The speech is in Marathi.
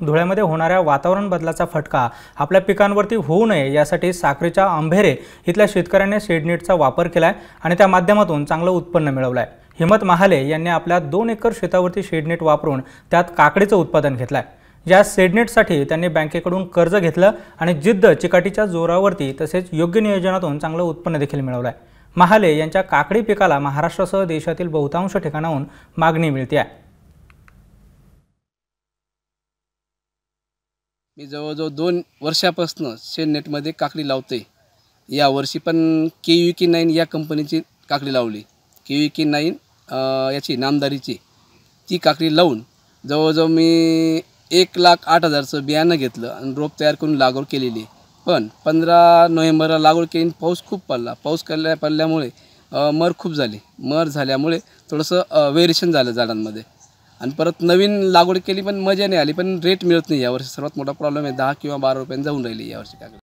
धुळ्यामध्ये होणाऱ्या वातावरण बदलाचा फटका आपल्या पिकांवरती होऊ नये यासाठी साखरेच्या आंभेरे इथल्या शेतकऱ्यांनी शेडनेटचा वापर केलाय आणि त्या माध्यमातून चांगलं उत्पन्न मिळवलंय. हिमत महाले यांनी आपल्या दोन एकर शेतावरती शेडनेट वापरून त्यात काकडीचं उत्पादन घेतलंय. या सेडनेटसाठी त्यांनी बँकेकडून कर्ज घेतलं आणि जिद्द चिकाटीच्या जोरावरती तसेच योग्य नियोजनातून चांगलं उत्पन्न देखील मिळवलंय. महाले यांच्या काकडी पिकाला महाराष्ट्रासह देशातील बहुतांश ठिकाणाहून मागणी मिळते आहे मी जवळजवळ दोन वर्षापासून शेडनेटमध्ये काकडी लावते यावर्षी पण के यू की नाईन या कंपनीची काकडी लावली. के यू की नाईन याची नामदारीची. ती काकडी लावून जवळजवळ मी एक लाख आठ हजारचं बियाणं घेतलं आणि रोप तयार करून लागवड केलेली. पण पंधरा नोव्हेंबरला लागवड केली पाऊस खूप पडला. पाऊस पडल्या पडल्यामुळे मर खूप झाली. मर झाल्यामुळे थोडंसं वेरिएशन झालं झाडांमध्ये. आणि परत नवीन लागवड केली पण मजा नाही आली पण रेट मिळत नाही यावर्षी. सर्वात मोठा प्रॉब्लेम आहे दहा किंवा बारा रुपयांनी जाऊन राहिली यावर्षी काकडी.